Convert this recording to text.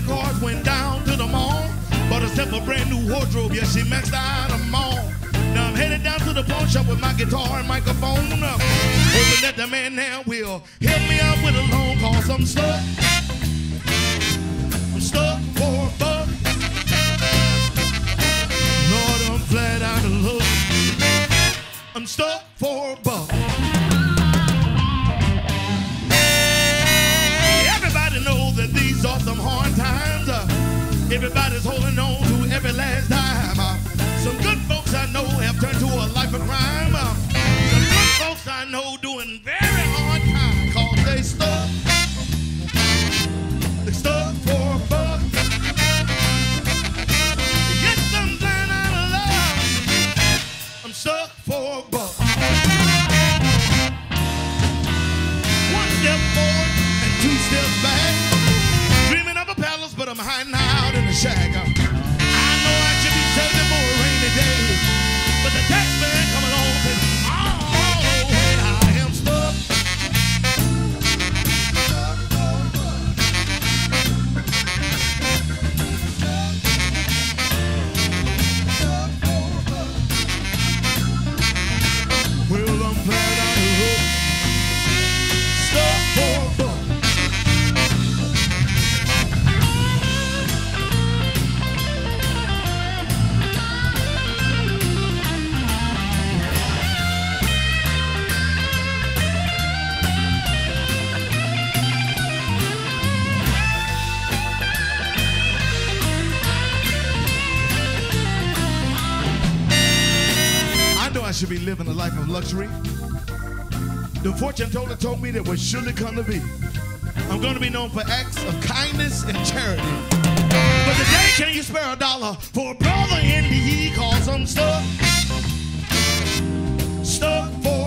cards, went down to the mall. Bought herself a brand new wardrobe, yeah, she maxed out a mall. Now I'm headed down to the pawn shop with my guitar and microphone. Uh, hoping that the man there will help me out with a loan, cause I'm stuck. I'm stuck for a buck. Lord, I'm flat out of luck. I'm stuck for a buck. Everybody's holding on to every last dime. Uh, some good folks I know have turned to a life of crime. Uh, some good folks I know doing very hard time cause they stuck. They stuck for a buck. Yes, I'm blind out of love. I'm stuck for a buck. One step forward and two steps back. But I'm hiding out in the shack. Should be living a life of luxury. The fortune teller told me that was surely come to be. I'm going to be known for acts of kindness and charity. But today, can you spare a dollar for a brother in need? Cause I'm stuck. Stuck for